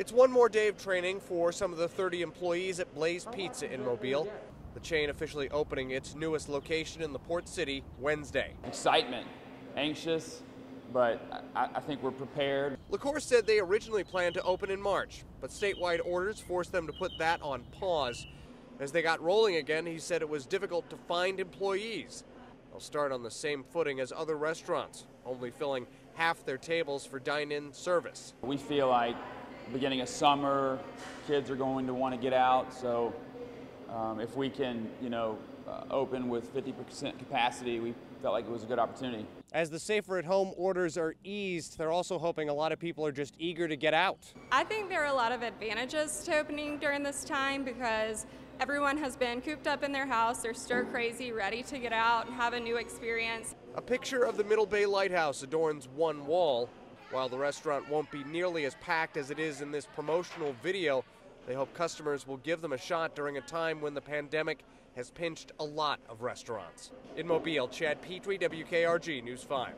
It's one more day of training for some of the 30 employees at Blaze Pizza in Mobile. The chain officially opening its newest location in the port city Wednesday. Excitement, anxious, but I, I think we're prepared. LaCour said they originally planned to open in March, but statewide orders forced them to put that on pause. As they got rolling again, he said it was difficult to find employees. They'll start on the same footing as other restaurants, only filling half their tables for dine in service. We feel like beginning of summer, kids are going to want to get out, so um, if we can, you know, uh, open with 50% capacity, we felt like it was a good opportunity. As the safer at home orders are eased, they're also hoping a lot of people are just eager to get out. I think there are a lot of advantages to opening during this time because everyone has been cooped up in their house. They're stir crazy, ready to get out and have a new experience. A picture of the Middle Bay Lighthouse adorns one wall. While the restaurant won't be nearly as packed as it is in this promotional video, they hope customers will give them a shot during a time when the pandemic has pinched a lot of restaurants. In Mobile, Chad Petrie, WKRG News 5.